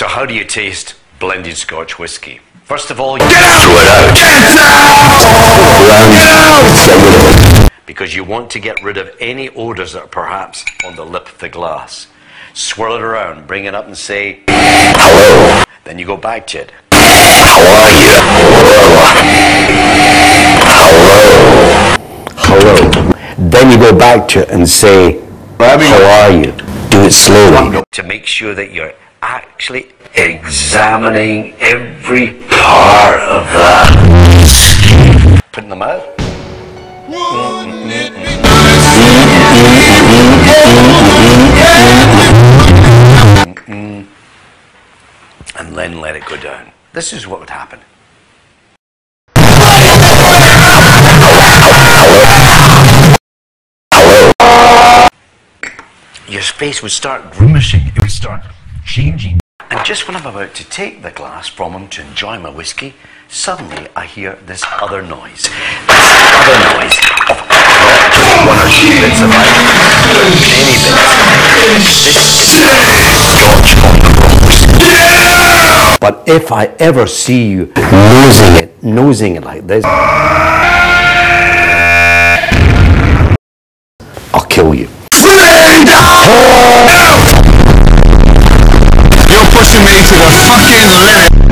So, how do you taste blended Scotch whiskey? First of all, you throw it out. because you want to get rid of any odours that are perhaps on the lip of the glass. Swirl it around, bring it up and say, Hello. Then you go back to it. How are you? Hello. Hello. Then you go back to it and say, How are you? Do it slowly. To make sure that you're actually examining every part of that. Putting them out. And then let it go down. This is what would happen. Your face would start grimacing. It would start changing. And just when I'm about to take the glass from him to enjoy my whiskey, suddenly I hear this other noise. This other noise of not just one or two bits of ice, many bits. This is Scotch on. But if I ever see you nosing it, nosing it like this, I'll kill you to the fucking limit.